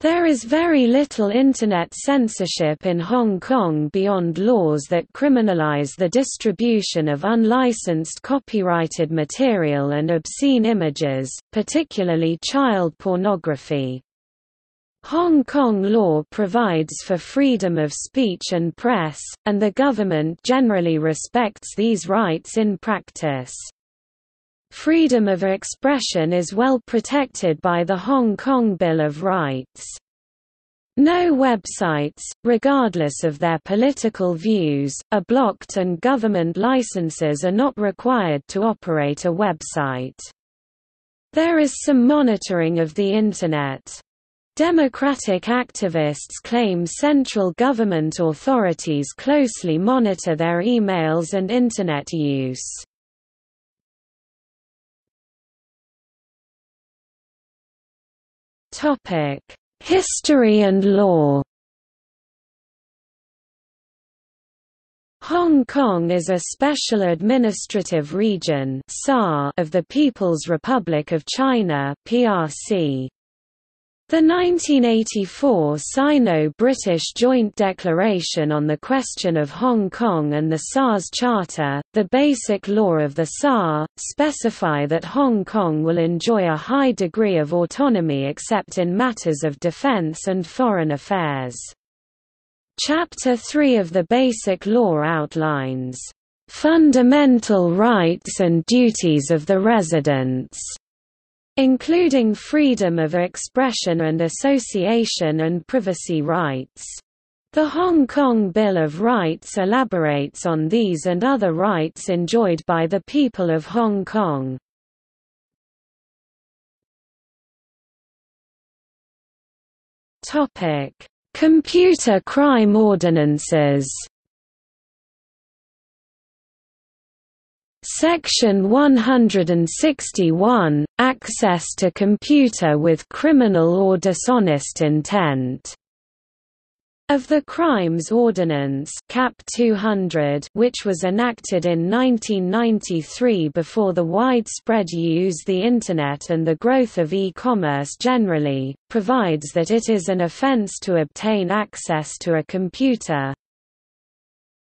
There is very little Internet censorship in Hong Kong beyond laws that criminalize the distribution of unlicensed copyrighted material and obscene images, particularly child pornography. Hong Kong law provides for freedom of speech and press, and the government generally respects these rights in practice. Freedom of expression is well protected by the Hong Kong Bill of Rights. No websites, regardless of their political views, are blocked and government licenses are not required to operate a website. There is some monitoring of the Internet. Democratic activists claim central government authorities closely monitor their emails and Internet use. Topic: History and law. Hong Kong is a special administrative region of the People's Republic of China (PRC). The 1984 Sino-British Joint Declaration on the Question of Hong Kong and the SAR's Charter, the basic law of the SAR, specify that Hong Kong will enjoy a high degree of autonomy except in matters of defence and foreign affairs. Chapter 3 of the Basic Law outlines, "...fundamental rights and duties of the residents." Including freedom of expression and association and privacy rights. The Hong Kong Bill of Rights elaborates on these and other rights enjoyed by the people of Hong Kong. Computer crime ordinances Section 161 – Access to computer with criminal or dishonest intent. Of the Crimes Ordinance Cap 200 which was enacted in 1993 before the widespread use of the Internet and the growth of e-commerce generally, provides that it is an offense to obtain access to a computer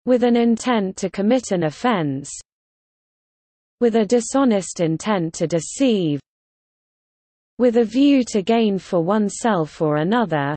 with an intent to commit an offense, with a dishonest intent to deceive with a view to gain for oneself or another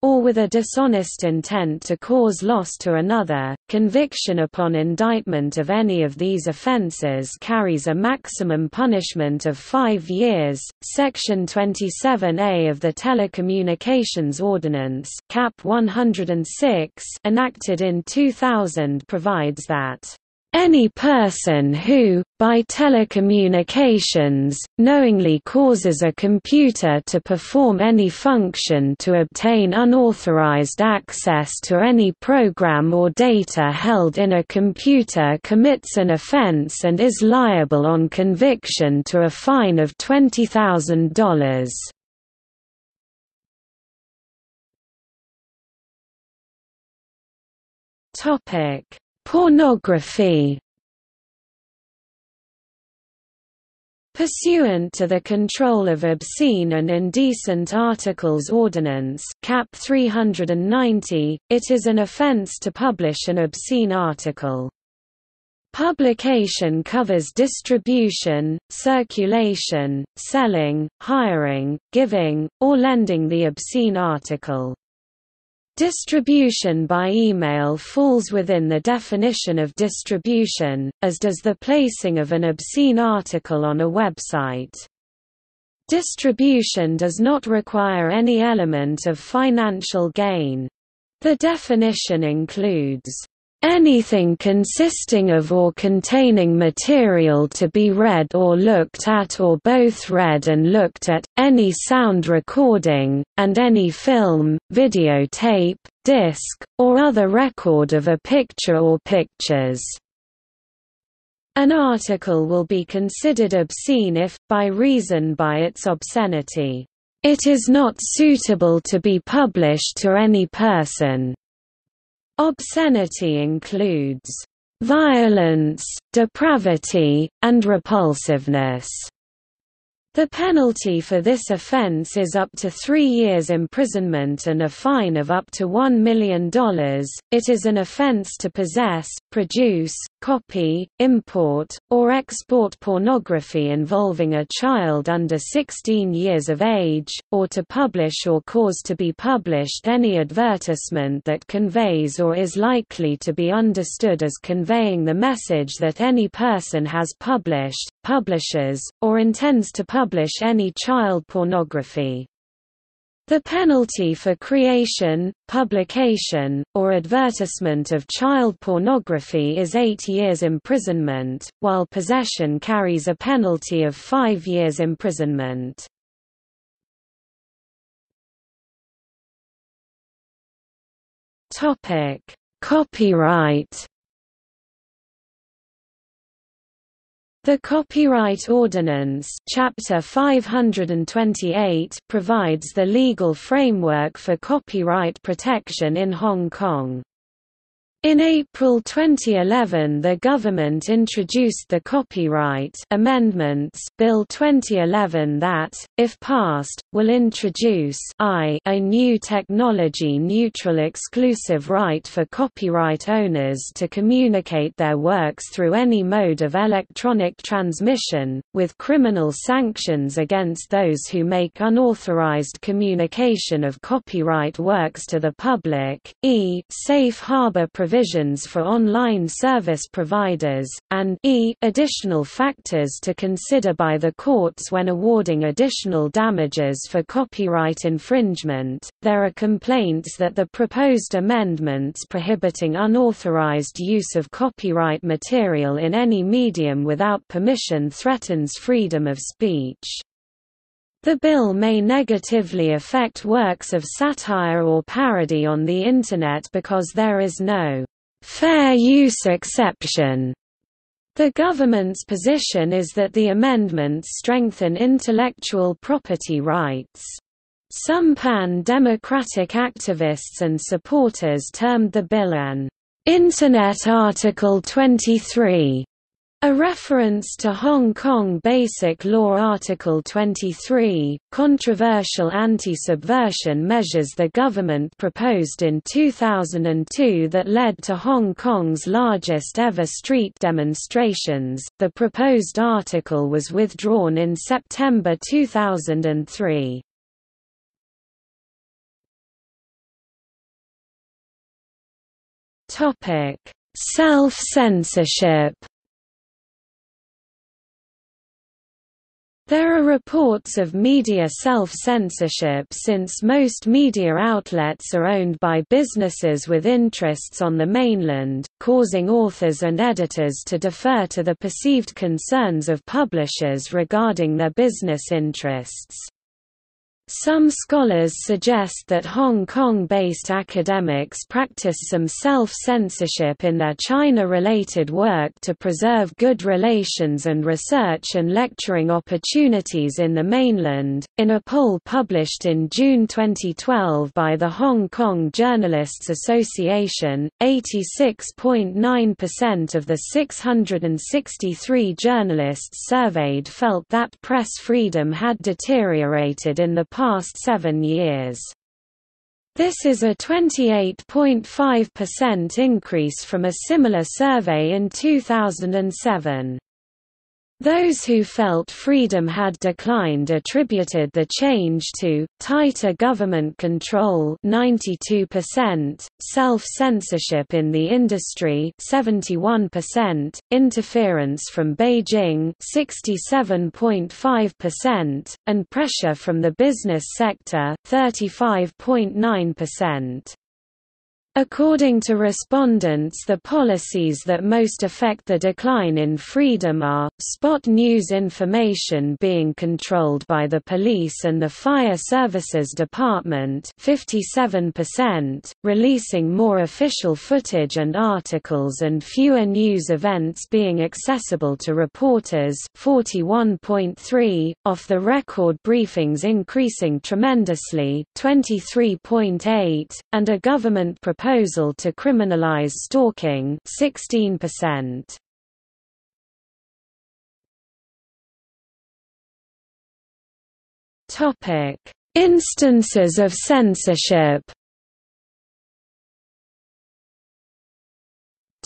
or with a dishonest intent to cause loss to another, conviction upon indictment of any of these offences carries a maximum punishment of five years. Section 27A of the Telecommunications Ordinance Cap 106 enacted in 2000 provides that any person who, by telecommunications, knowingly causes a computer to perform any function to obtain unauthorized access to any program or data held in a computer commits an offense and is liable on conviction to a fine of $20,000. Topic Pornography Pursuant to the Control of Obscene and Indecent Articles Ordinance Cap 390, it is an offence to publish an obscene article. Publication covers distribution, circulation, selling, hiring, giving, or lending the obscene article. Distribution by email falls within the definition of distribution, as does the placing of an obscene article on a website. Distribution does not require any element of financial gain. The definition includes Anything consisting of or containing material to be read or looked at or both read and looked at, any sound recording, and any film, videotape, disc, or other record of a picture or pictures. An article will be considered obscene if, by reason by its obscenity, it is not suitable to be published to any person. Obscenity includes violence, depravity, and repulsiveness. The penalty for this offence is up to three years imprisonment and a fine of up to $1 million. It is an offence to possess, produce, copy, import, or export pornography involving a child under 16 years of age, or to publish or cause to be published any advertisement that conveys or is likely to be understood as conveying the message that any person has published, publishes, or intends to publish publish any child pornography. The penalty for creation, publication, or advertisement of child pornography is eight years imprisonment, while possession carries a penalty of five years imprisonment. Copyright The Copyright Ordinance Chapter 528 provides the legal framework for copyright protection in Hong Kong. In April 2011 the government introduced the Copyright Amendments Bill 2011 that, if passed, will introduce I a new technology-neutral exclusive right for copyright owners to communicate their works through any mode of electronic transmission, with criminal sanctions against those who make unauthorized communication of copyright works to the public, e safe harbor for online service providers, and e additional factors to consider by the courts when awarding additional damages for copyright infringement. There are complaints that the proposed amendments prohibiting unauthorized use of copyright material in any medium without permission threatens freedom of speech. The bill may negatively affect works of satire or parody on the Internet because there is no fair use exception. The government's position is that the amendments strengthen intellectual property rights. Some pan-democratic activists and supporters termed the bill an Internet Article 23 a reference to Hong Kong Basic Law Article 23, controversial anti-subversion measures the government proposed in 2002 that led to Hong Kong's largest ever street demonstrations. The proposed article was withdrawn in September 2003. Topic: Self-censorship There are reports of media self-censorship since most media outlets are owned by businesses with interests on the mainland, causing authors and editors to defer to the perceived concerns of publishers regarding their business interests. Some scholars suggest that Hong Kong-based academics practice some self-censorship in their China-related work to preserve good relations and research and lecturing opportunities in the mainland. In a poll published in June 2012 by the Hong Kong Journalists Association, 86.9% of the 663 journalists surveyed felt that press freedom had deteriorated in the past seven years. This is a 28.5% increase from a similar survey in 2007. Those who felt freedom had declined attributed the change to, tighter government control 92%, self-censorship in the industry 71%, interference from Beijing 67.5%, and pressure from the business sector 35.9%. According to respondents the policies that most affect the decline in freedom are, spot news information being controlled by the police and the fire services department 57%, releasing more official footage and articles and fewer news events being accessible to reporters 41.3, off-the-record briefings increasing tremendously 23.8, and a government proposal to criminalize stalking 16%. Topic: Instances of censorship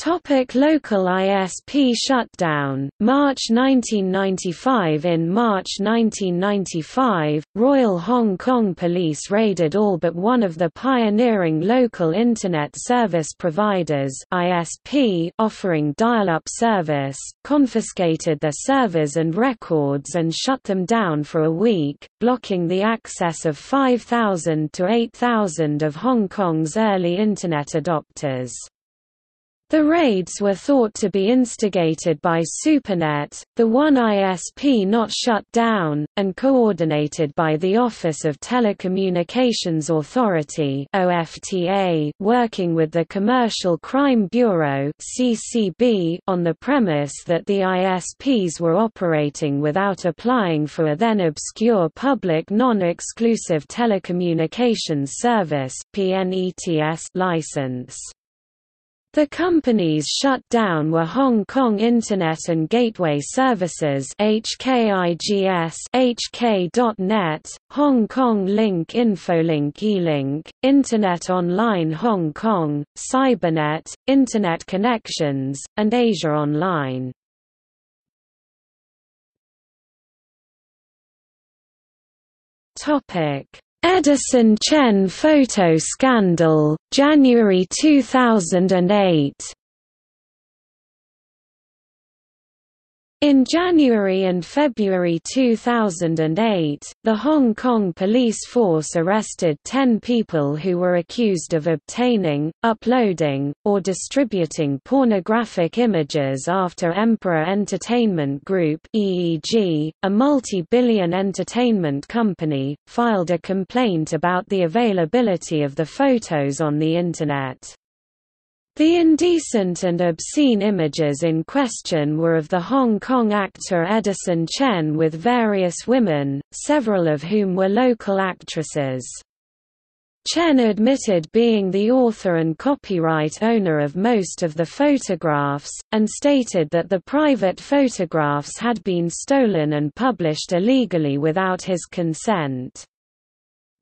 Topic local ISP shutdown, March 1995 In March 1995, Royal Hong Kong Police raided all but one of the pioneering local Internet service providers ISP offering dial-up service, confiscated their servers and records and shut them down for a week, blocking the access of 5,000 to 8,000 of Hong Kong's early Internet adopters. The raids were thought to be instigated by SuperNet, the one ISP not shut down, and coordinated by the Office of Telecommunications Authority working with the Commercial Crime Bureau on the premise that the ISPs were operating without applying for a then obscure public non-exclusive telecommunications service license. The companies shut down were Hong Kong Internet and Gateway Services HKIGS, HK.net, Hong Kong Link Infolink eLink, Internet Online Hong Kong, Cybernet, Internet Connections, and Asia Online. Topic Edison Chen photo scandal, January 2008 In January and February 2008, the Hong Kong police force arrested 10 people who were accused of obtaining, uploading, or distributing pornographic images after Emperor Entertainment Group EEG, a multi-billion entertainment company, filed a complaint about the availability of the photos on the Internet. The indecent and obscene images in question were of the Hong Kong actor Edison Chen with various women, several of whom were local actresses. Chen admitted being the author and copyright owner of most of the photographs, and stated that the private photographs had been stolen and published illegally without his consent.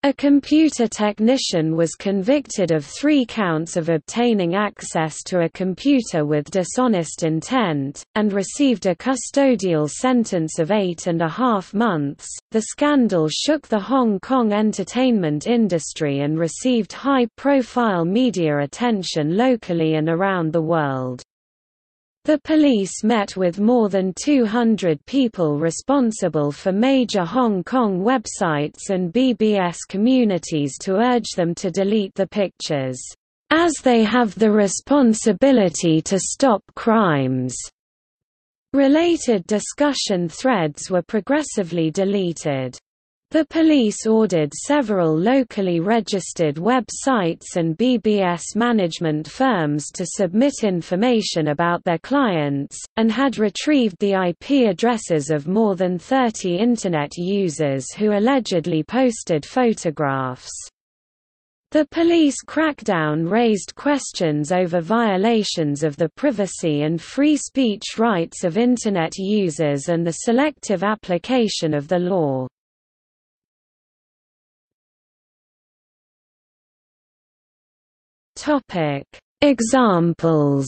A computer technician was convicted of three counts of obtaining access to a computer with dishonest intent, and received a custodial sentence of eight and a half months. The scandal shook the Hong Kong entertainment industry and received high profile media attention locally and around the world. The police met with more than 200 people responsible for major Hong Kong websites and BBS communities to urge them to delete the pictures, as they have the responsibility to stop crimes. Related discussion threads were progressively deleted. The police ordered several locally registered websites and BBS management firms to submit information about their clients, and had retrieved the IP addresses of more than 30 Internet users who allegedly posted photographs. The police crackdown raised questions over violations of the privacy and free speech rights of Internet users and the selective application of the law. Topic: Examples.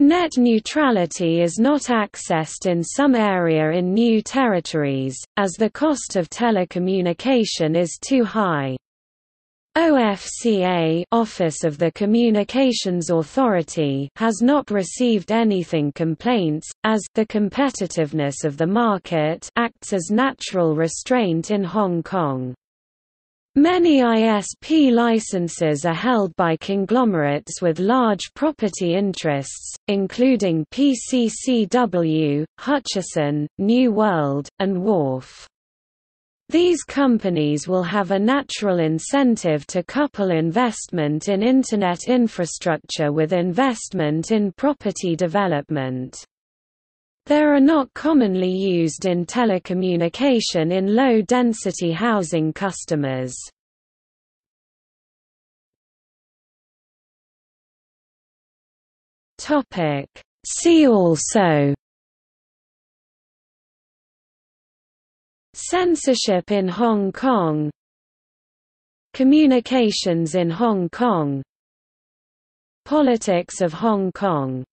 Net neutrality is not accessed in some area in new territories, as the cost of telecommunication is too high. OFCA Office of the Communications Authority has not received anything complaints, as the competitiveness of the market acts as natural restraint in Hong Kong. Many ISP licenses are held by conglomerates with large property interests, including PCCW, Hutchison, New World, and Wharf. These companies will have a natural incentive to couple investment in Internet infrastructure with investment in property development. They are not commonly used in telecommunication in low-density housing customers. See also Censorship in Hong Kong Communications in Hong Kong Politics of Hong Kong